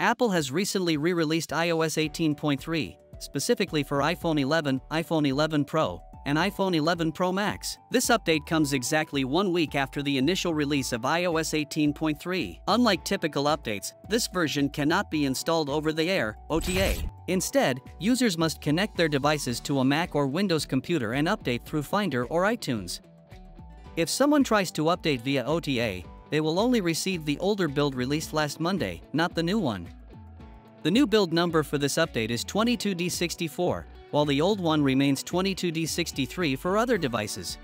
Apple has recently re-released iOS 18.3, specifically for iPhone 11, iPhone 11 Pro, and iPhone 11 Pro Max. This update comes exactly one week after the initial release of iOS 18.3. Unlike typical updates, this version cannot be installed over the air, OTA. Instead, users must connect their devices to a Mac or Windows computer and update through Finder or iTunes. If someone tries to update via OTA, they will only receive the older build released last Monday, not the new one. The new build number for this update is 22D64, while the old one remains 22D63 for other devices.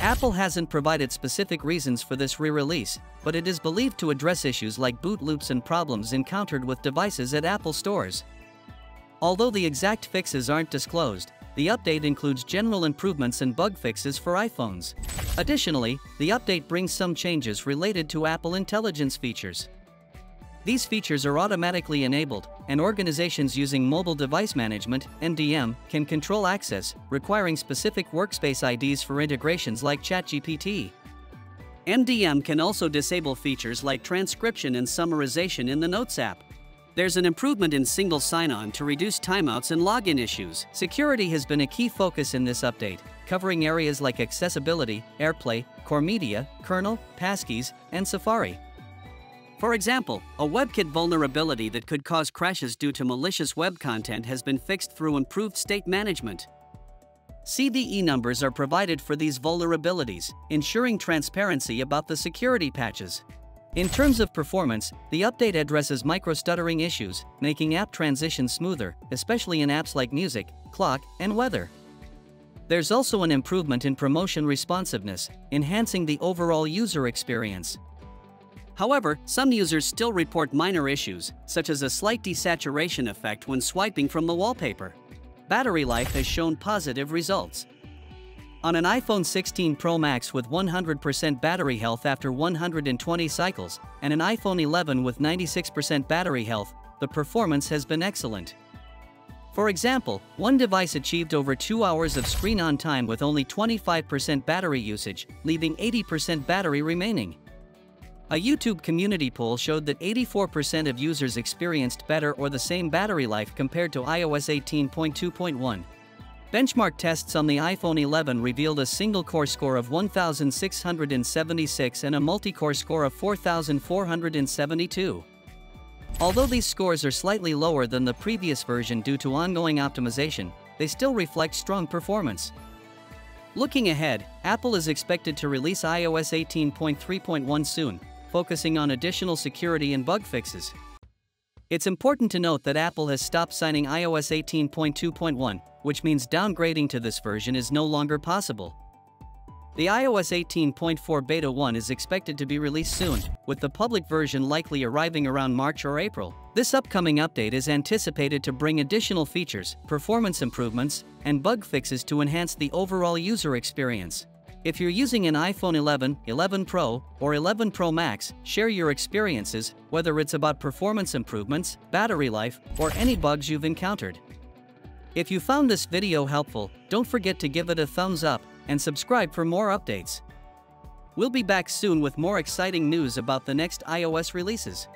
Apple hasn't provided specific reasons for this re-release, but it is believed to address issues like boot loops and problems encountered with devices at Apple stores. Although the exact fixes aren't disclosed, the update includes general improvements and bug fixes for iPhones. Additionally, the update brings some changes related to Apple Intelligence features. These features are automatically enabled, and organizations using mobile device management (MDM) can control access, requiring specific workspace IDs for integrations like ChatGPT. MDM can also disable features like transcription and summarization in the Notes app. There's an improvement in single sign-on to reduce timeouts and login issues. Security has been a key focus in this update, covering areas like accessibility, AirPlay, Core Media, kernel, passkeys, and Safari. For example, a WebKit vulnerability that could cause crashes due to malicious web content has been fixed through improved state management. CVE numbers are provided for these vulnerabilities, ensuring transparency about the security patches. In terms of performance, the update addresses micro-stuttering issues, making app transitions smoother, especially in apps like music, clock, and weather. There's also an improvement in ProMotion responsiveness, enhancing the overall user experience. However, some users still report minor issues, such as a slight desaturation effect when swiping from the wallpaper. Battery life has shown positive results. On an iPhone 16 Pro Max with 100% battery health after 120 cycles, and an iPhone 11 with 96% battery health, the performance has been excellent. For example, one device achieved over 2 hours of screen on time with only 25% battery usage, leaving 80% battery remaining. A YouTube community poll showed that 84% of users experienced better or the same battery life compared to iOS 18.2.1. Benchmark tests on the iPhone 11 revealed a single-core score of 1,676 and a multi-core score of 4,472. Although these scores are slightly lower than the previous version due to ongoing optimization, they still reflect strong performance. Looking ahead, Apple is expected to release iOS 18.3.1 soon, focusing on additional security and bug fixes. It's important to note that Apple has stopped signing iOS 18.2.1, which means downgrading to this version is no longer possible. The iOS 18.4 Beta 1 is expected to be released soon, with the public version likely arriving around March or April. This upcoming update is anticipated to bring additional features, performance improvements, and bug fixes to enhance the overall user experience. If you're using an iPhone 11, 11 Pro, or 11 Pro Max, share your experiences, whether it's about performance improvements, battery life, or any bugs you've encountered. If you found this video helpful, don't forget to give it a thumbs up and subscribe for more updates. We'll be back soon with more exciting news about the next iOS releases.